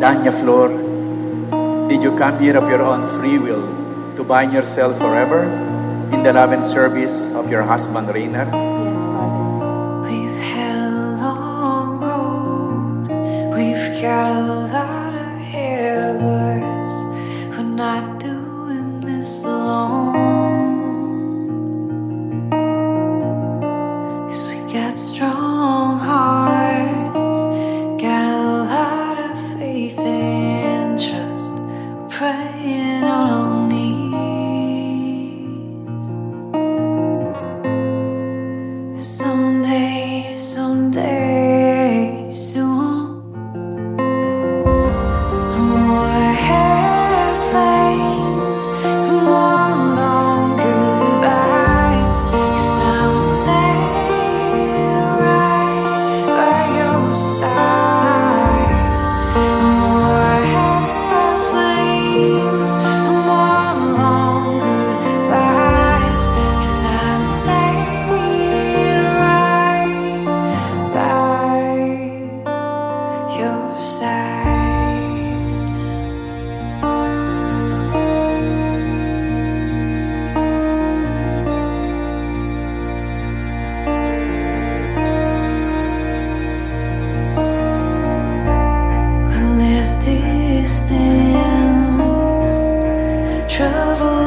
Dania Flor, did you come here of your own free will to bind yourself forever in the love and service of your husband Rainer? Yes, Father. We've had a long road. We've got a lot ahead of us. We're not doing this alone. 这不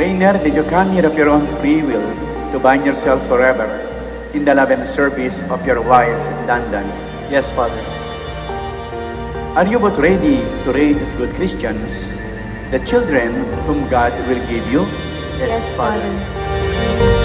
Rainer, did you come here of your own free will to bind yourself forever in the love and service of your wife, Dandan? Yes, Father. Are you both ready to raise as good Christians the children whom God will give you? Yes, Father.